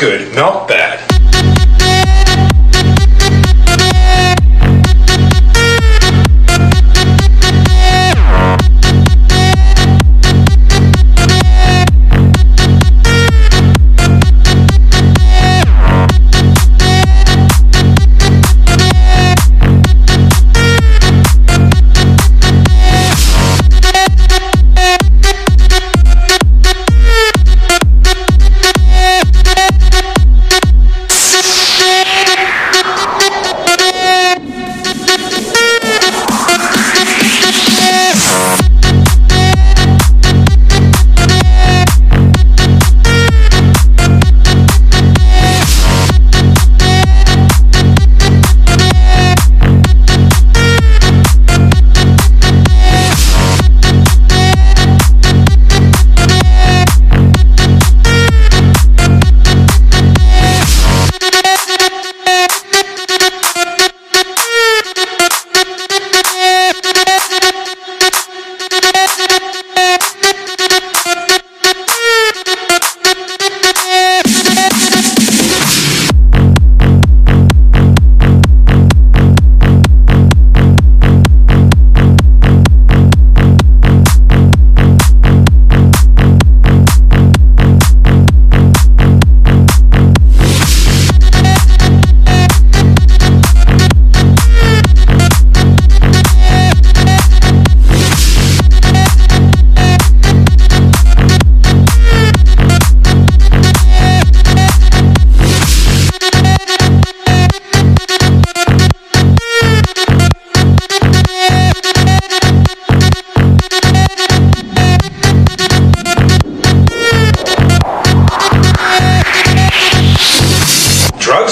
good, not bad.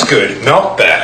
Good, not bad.